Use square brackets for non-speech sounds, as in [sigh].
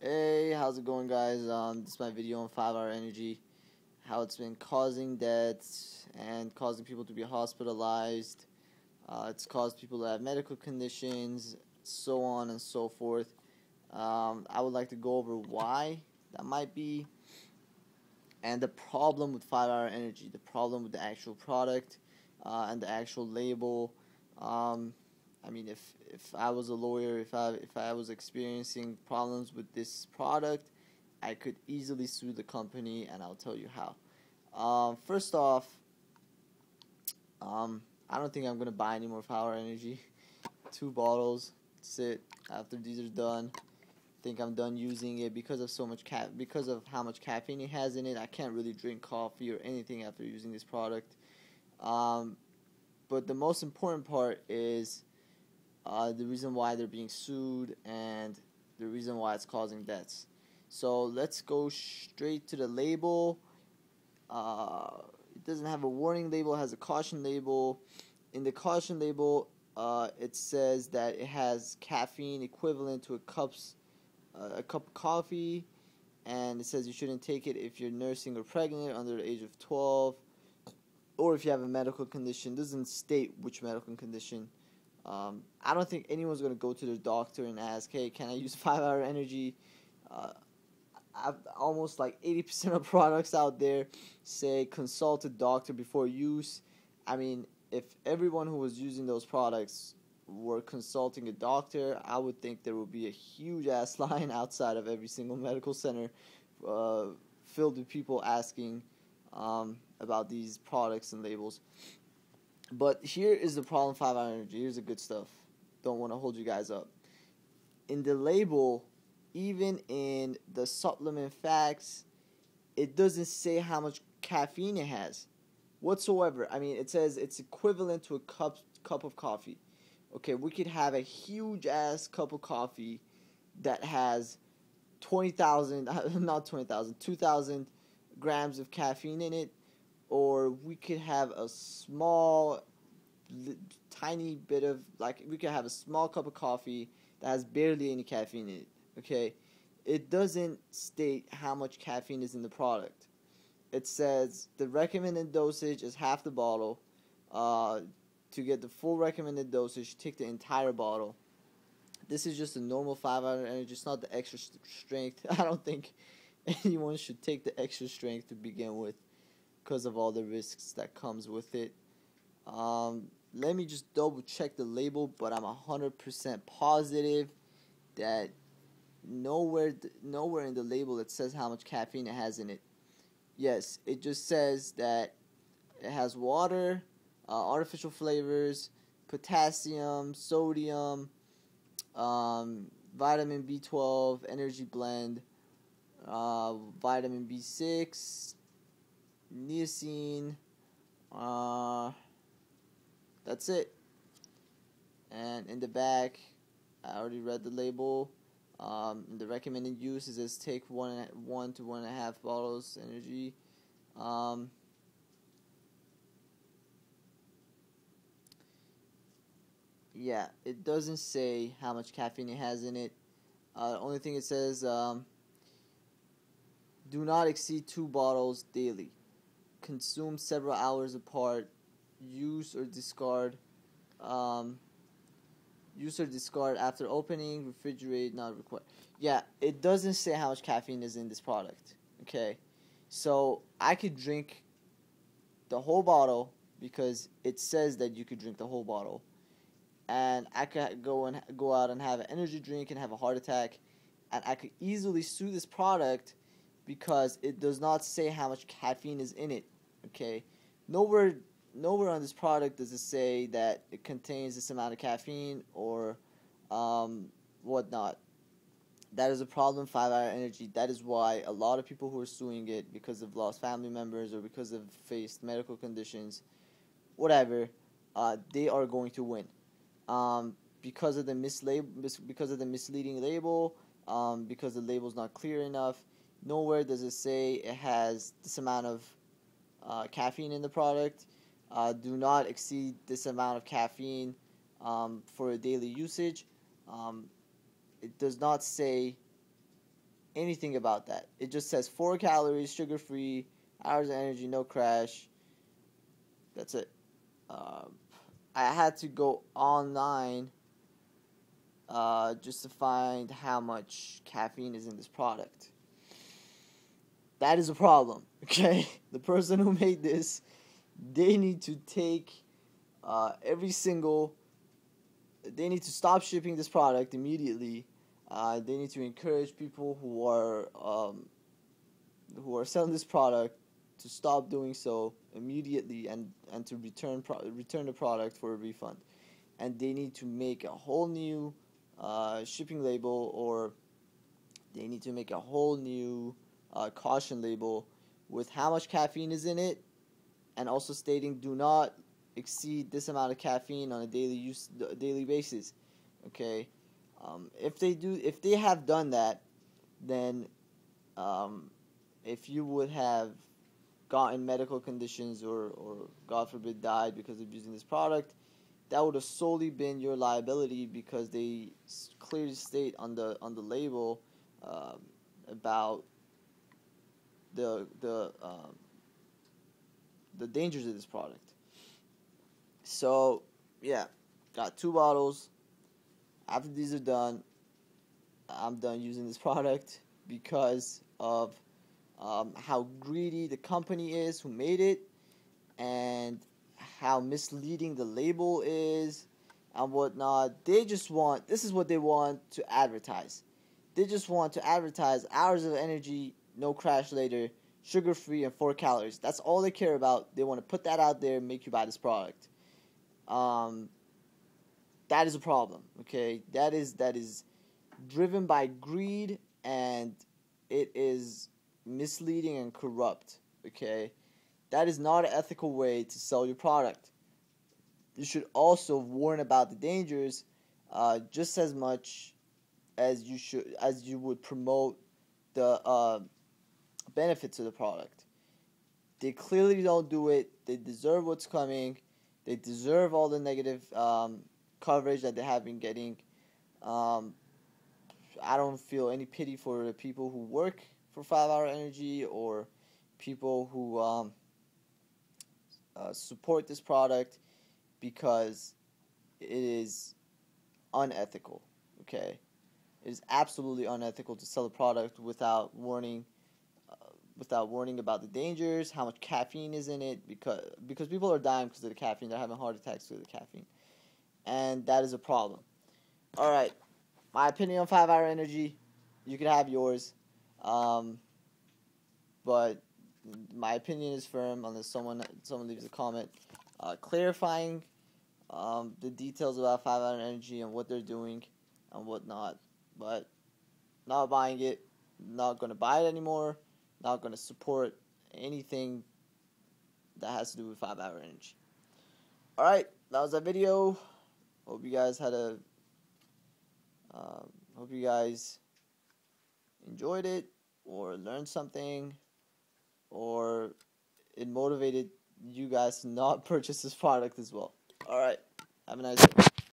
Hey, how's it going, guys? Um, this is my video on 5 Hour Energy, how it's been causing deaths and causing people to be hospitalized. Uh, it's caused people to have medical conditions, so on and so forth. Um, I would like to go over why that might be and the problem with 5 Hour Energy, the problem with the actual product uh, and the actual label. Um, I mean, if if I was a lawyer, if I if I was experiencing problems with this product, I could easily sue the company, and I'll tell you how. Um, first off, um, I don't think I'm gonna buy any more Hour Energy. [laughs] Two bottles. Sit after these are done. I think I'm done using it because of so much ca- because of how much caffeine it has in it. I can't really drink coffee or anything after using this product. Um, but the most important part is uh, the reason why they're being sued, and the reason why it's causing deaths. So let's go straight to the label. Uh, it doesn't have a warning label, it has a caution label. In the caution label, uh, it says that it has caffeine equivalent to a cups uh, a cup of coffee, and it says you shouldn't take it if you're nursing or pregnant under the age of 12, or if you have a medical condition. It doesn't state which medical condition. Um, I don't think anyone's going to go to their doctor and ask, hey, can I use [laughs] 5 hour energy? Uh, I've, almost like 80% of [laughs] products out there say consult a doctor before use. I mean, if everyone who was using those products were consulting a doctor, I would think there would be a huge [laughs] ass line outside of every single medical center uh, filled with people asking um, about these products and labels. But here is the problem 5 hour energy. Here's the good stuff. Don't want to hold you guys up. In the label, even in the supplement facts, it doesn't say how much caffeine it has whatsoever. I mean, it says it's equivalent to a cup cup of coffee. Okay, we could have a huge ass cup of coffee that has 20,000 [laughs] not 20,000, 2,000 grams of caffeine in it or we could have a small tiny bit of like we could have a small cup of coffee that has barely any caffeine in it okay? It doesn't state how much caffeine is in the product. It says the recommended dosage is half the bottle uh, to get the full recommended dosage take the entire bottle. This is just a normal 5 hour energy it's not the extra strength. [laughs] I don't think [laughs] anyone should take the extra strength to begin with because of all the risks that comes with it. Um, let me just double check the label, but I'm 100% positive that nowhere nowhere in the label it says how much caffeine it has in it. Yes, it just says that it has water, uh, artificial flavors, potassium, sodium, um, vitamin B12, energy blend, uh, vitamin B6, niacin. Uh, that's it. And in the back, I already read the label. Um, the recommended use is take one one to one and a half bottles energy. Um, yeah, it doesn't say how much caffeine it has in it. Uh, the only thing it says, um, do not exceed two bottles daily consume several hours apart, use or discard, um, use or discard after opening, refrigerate, not required. Yeah, it doesn't say how much caffeine is in this product. Okay, so I could drink the whole bottle because it says that you could drink the whole bottle, and I could go and go out and have an energy drink and have a heart attack, and I could easily sue this product because it does not say how much caffeine is in it. Okay, nowhere nowhere on this product does it say that it contains this amount of caffeine or um, whatnot. That is a problem. Five Hour Energy. That is why a lot of people who are suing it because of lost family members or because of faced medical conditions, whatever, uh, they are going to win. Um, because of the mislab- because of the misleading label, um, because the label is not clear enough, Nowhere does it say it has this amount of uh, caffeine in the product. Uh, do not exceed this amount of caffeine um, for daily usage. Um, it does not say anything about that. It just says four calories, sugar free, hours of energy, no crash. That's it. Um, I had to go online uh, just to find how much caffeine is in this product. That is a problem, [laughs] okay? The person who made this, they need to take uh, every single, they need to stop shipping this product immediately. Uh, they need to encourage people who are um, who are selling this product to stop doing so immediately and, and to return pro- return the product for a refund. And they need to make a whole new uh, shipping label or they need to make a whole new uh, caution label with how much caffeine is in it and also stating do not exceed this amount of caffeine on a daily use daily basis okay? Um, if they do if they have done that then um, if you would have gotten medical conditions or, or God forbid died because of using this product, that would have solely been your liability because they clearly state on the on the label um, about the the um, the dangers of this product. So yeah, got two bottles. After these are done, I'm done using this [laughs] product because of um, how greedy the company is who made it, and how misleading the label is and whatnot. They just want this is what they want to advertise. They just want to advertise hours of energy, no crash later, sugar free, and four calories. That's all they care about. They want to put that out there and make you buy this product. Um, that is a problem. Okay, that is that is driven by greed and it is misleading and corrupt. Okay, that is not an ethical way to sell your product. You should also warn about the dangers uh, just as much as you should as you would promote the uh, benefits of the product. They clearly don't do it. They deserve what's coming. They deserve all the negative um, coverage that they have been getting. Um, I don't feel any pity for the people who work for Five Hour Energy or people who um, uh, support this product because it is unethical. Okay, it is absolutely unethical to sell a product without warning, without warning about the dangers, how much caffeine is in it, because because people are dying because of the caffeine. They're having heart attacks because of the caffeine, and that is a problem. All right, my opinion on Five Hour Energy. You can have yours. Um, but my opinion is firm unless someone someone leaves a comment uh, clarifying um, the details about Five Hour Energy and what they're doing and whatnot. But not buying it, not going to buy it anymore, not going to support anything that has to do with Five Hour Energy. Alright, that was that video. Hope you guys had a. Uh, hope you guys enjoyed it or learned something or it motivated you guys to not [laughs] purchase this product as well. All right. Have a nice day.